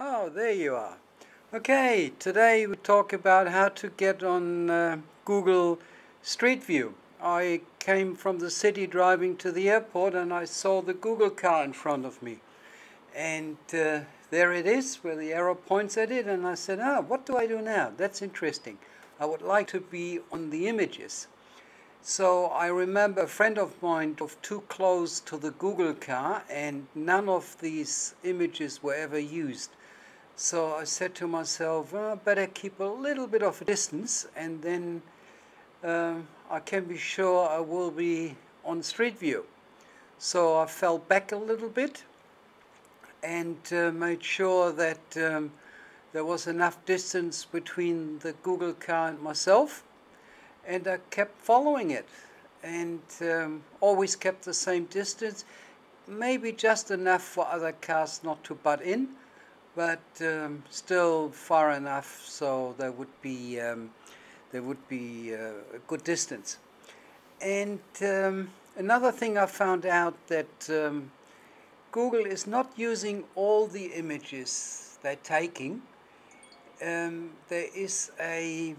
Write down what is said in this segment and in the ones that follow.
Oh, there you are. Okay, today we talk about how to get on uh, Google Street View. I came from the city driving to the airport and I saw the Google car in front of me. And uh, there it is where the arrow points at it and I said, ah, what do I do now? That's interesting. I would like to be on the images. So I remember a friend of mine drove too close to the Google car and none of these images were ever used. So I said to myself, I better keep a little bit of a distance and then um, I can be sure I will be on Street View. So I fell back a little bit and uh, made sure that um, there was enough distance between the Google car and myself and I kept following it and um, always kept the same distance. Maybe just enough for other cars not to butt in but um, still far enough so there would be um, there would be uh, a good distance. And um, another thing I found out that um, Google is not using all the images they're taking. Um, there is a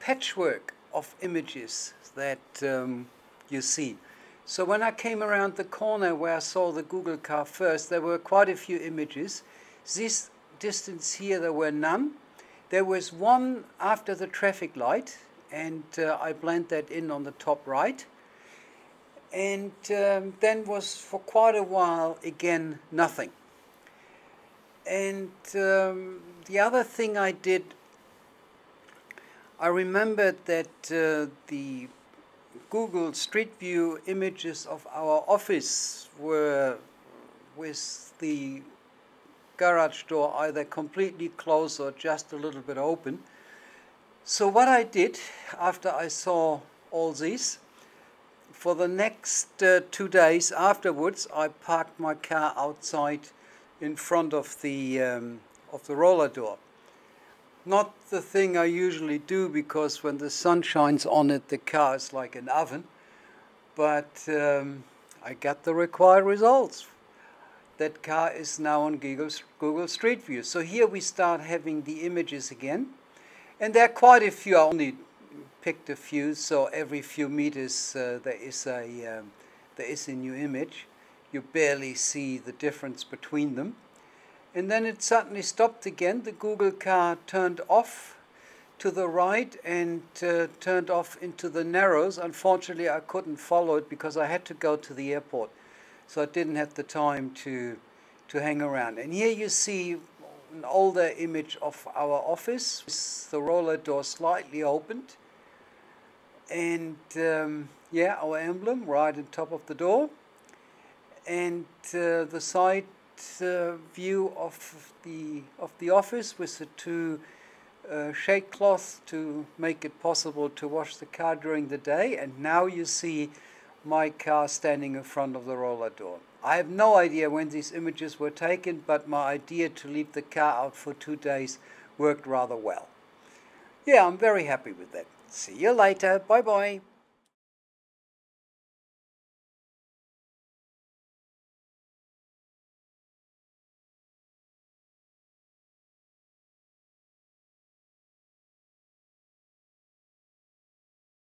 patchwork of images that um, you see. So when I came around the corner where I saw the Google car first, there were quite a few images. This distance here, there were none. There was one after the traffic light, and uh, I blend that in on the top right. And um, then was for quite a while, again, nothing. And um, the other thing I did, I remembered that uh, the Google Street View images of our office were with the garage door either completely closed or just a little bit open. So what I did after I saw all these, for the next uh, two days afterwards, I parked my car outside in front of the um, of the roller door. Not the thing I usually do because when the sun shines on it, the car is like an oven. But um, I got the required results. That car is now on Google, Google Street View. So here we start having the images again. And there are quite a few. I only picked a few. So every few meters uh, there is a um, there is a new image. You barely see the difference between them. And then it suddenly stopped again. The Google car turned off to the right and uh, turned off into the narrows. Unfortunately, I couldn't follow it because I had to go to the airport. So I didn't have the time to, to hang around. And here you see an older image of our office, with the roller door slightly opened. And um, yeah, our emblem right on top of the door. And uh, the side uh, view of the of the office with the two uh, shade cloths to make it possible to wash the car during the day and now you see my car standing in front of the roller door. I have no idea when these images were taken but my idea to leave the car out for two days worked rather well. Yeah, I'm very happy with that. See you later. Bye bye.